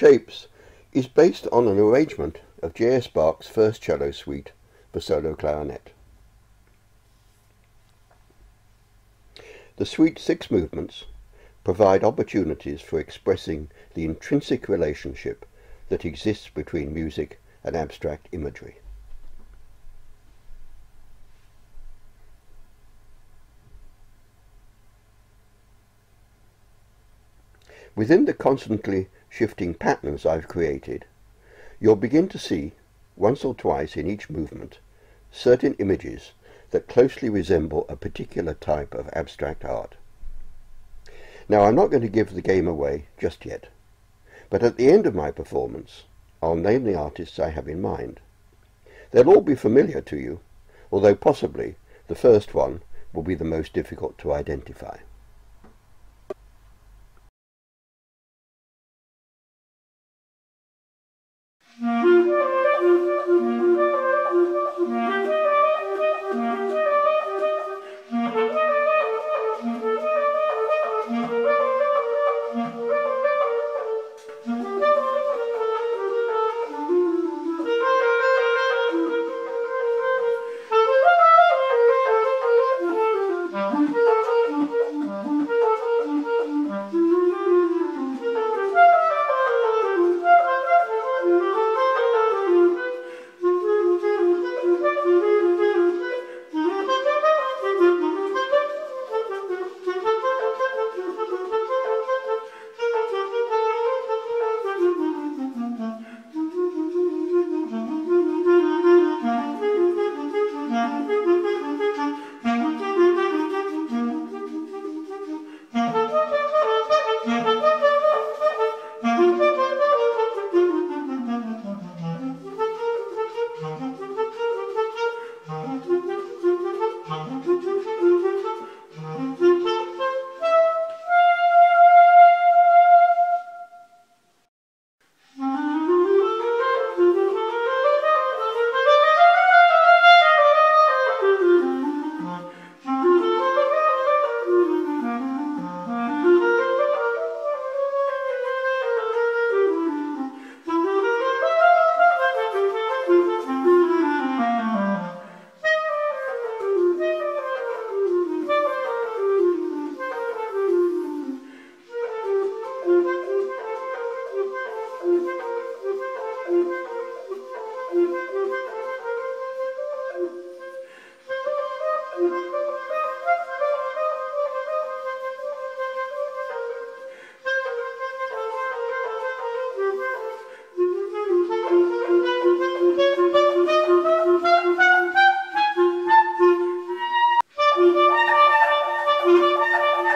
Shapes is based on an arrangement of J.S. Bach's first cello suite for solo clarinet. The suite's six movements provide opportunities for expressing the intrinsic relationship that exists between music and abstract imagery. Within the constantly shifting patterns I've created, you'll begin to see, once or twice in each movement, certain images that closely resemble a particular type of abstract art. Now I'm not going to give the game away just yet, but at the end of my performance I'll name the artists I have in mind. They'll all be familiar to you, although possibly the first one will be the most difficult to identify. Música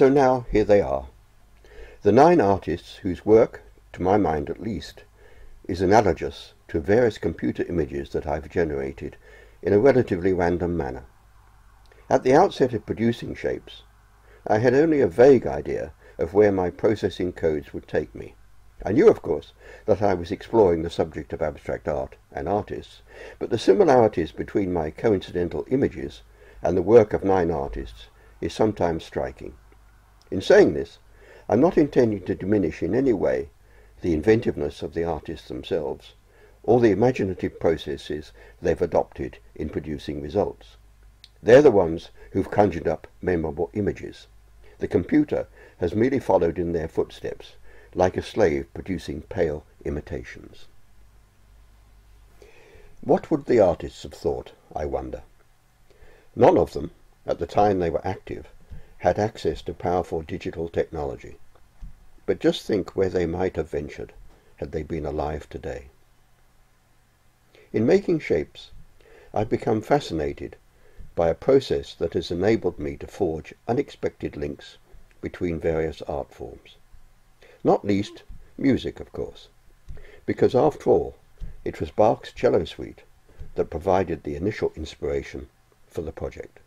So now here they are. The nine artists whose work, to my mind at least, is analogous to various computer images that I've generated in a relatively random manner. At the outset of producing shapes, I had only a vague idea of where my processing codes would take me. I knew, of course, that I was exploring the subject of abstract art and artists, but the similarities between my coincidental images and the work of nine artists is sometimes striking. In saying this, I'm not intending to diminish in any way the inventiveness of the artists themselves, or the imaginative processes they've adopted in producing results. They're the ones who've conjured up memorable images. The computer has merely followed in their footsteps, like a slave producing pale imitations. What would the artists have thought, I wonder? None of them, at the time they were active, had access to powerful digital technology. But just think where they might have ventured had they been alive today. In making shapes, I've become fascinated by a process that has enabled me to forge unexpected links between various art forms. Not least music, of course, because after all, it was Bach's cello suite that provided the initial inspiration for the project.